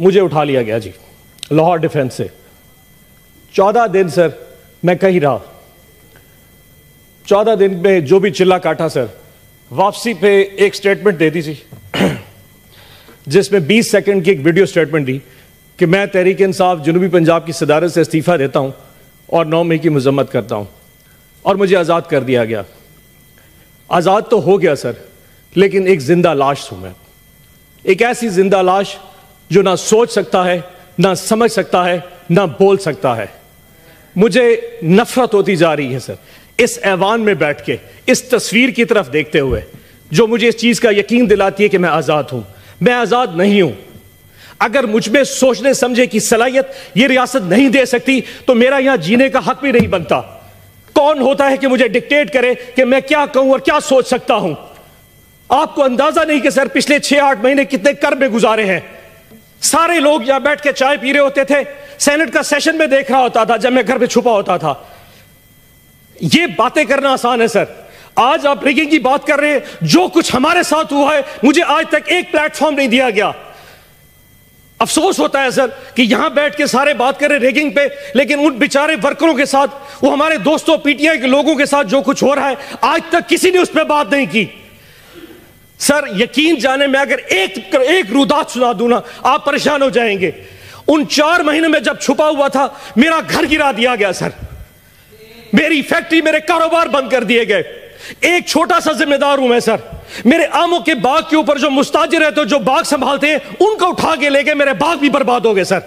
مجھے اٹھا لیا گیا جی لاہور ڈیفنس سے۔ چودہ دن سر، میں کہیں رہا۔ چودہ دن میں جو بھی چلا کاٹا سر، واپسی پہ ایک سٹیٹمنٹ دے دی تھی جس میں بیس سیکنڈ کی ایک ویڈیو سٹیٹمنٹ دی کہ میں تحریک انصاف جنوبی پنجاب کی صدارت سے استعفیٰ دیتا ہوں اور نو مئی کی مذمت کرتا ہوں۔ اور مجھے آزاد کر دیا گیا۔ آزاد تو ہو گیا سر، لیکن ایک زندہ لاش ہوں میں۔ ایک ایسی زندہ لاش جو نہ سوچ سکتا ہے، نہ سمجھ سکتا ہے، نہ بول سکتا ہے۔ مجھے نفرت ہوتی جا رہی ہے، سر، اس ایوان میں بیٹھ کے، اس تصویر کی طرف دیکھتے ہوئے، جو مجھے اس چیز کا یقین دلاتی ہے کہ میں آزاد ہوں۔ میں آزاد نہیں ہوں۔ اگر مجھ میں سوچنے، سمجھے کی صلاحیت یہ ریاست نہیں دے سکتی، تو میرا یہاں جینے کا حق بھی نہیں بنتا۔ کون ہوتا ہے کہ مجھے ڈکٹیٹ کرے کہ میں کیا کہوں اور کیا سوچ سکتا ہوں؟ آپ کو اندازہ نہیں کہ، سر، پچھلے چھ آٹھ مہینے کتنے کر میں گزارے ہیں۔ سارے لوگ یہاں بیٹھ کے چائے پی رہے ہوتے تھے۔ سینٹ کا سیشن میں دیکھ رہا ہوتا تھا، جب میں گھر پہ چھپا ہوتا تھا۔ یہ باتیں کرنا آسان ہے، سر۔ آج آپ ریگنگ کی بات کر رہے ہیں، جو کچھ ہمارے ساتھ ہوا ہے، مجھے آج تک ایک پلیٹ فارم نہیں دیا گیا۔ افسوس ہوتا ہے، سر، کہ یہاں بیٹھ کے سارے بات کر رہے ریگنگ پہ، لیکن ان بیچارے ورکروں کے ساتھ، وہ ہمارے دوستوں پی ٹی آئی کے لوگوں کے ساتھ جو کچھ ہو رہا ہے، آج تک کسی نے اس پہ بات نہیں کی۔ سر یقین جانے میں اگر ایک ایک رودات سنا دوں نا، آپ پریشان ہو جائیں گے۔ ان چار مہینے میں جب چھپا ہوا تھا، میرا گھر گرا دیا گیا، سر۔ میری فیکٹری، میرے کاروبار بند کر دیے گئے۔ ایک چھوٹا سا ذمہ دار ہوں میں، سر۔ میرے آموں کے باغ کے اوپر جو مستاجر رہتے جو باغ سنبھالتے ہیں، ان کو اٹھا کے لے کے میرے باغ بھی برباد ہو گئے، سر۔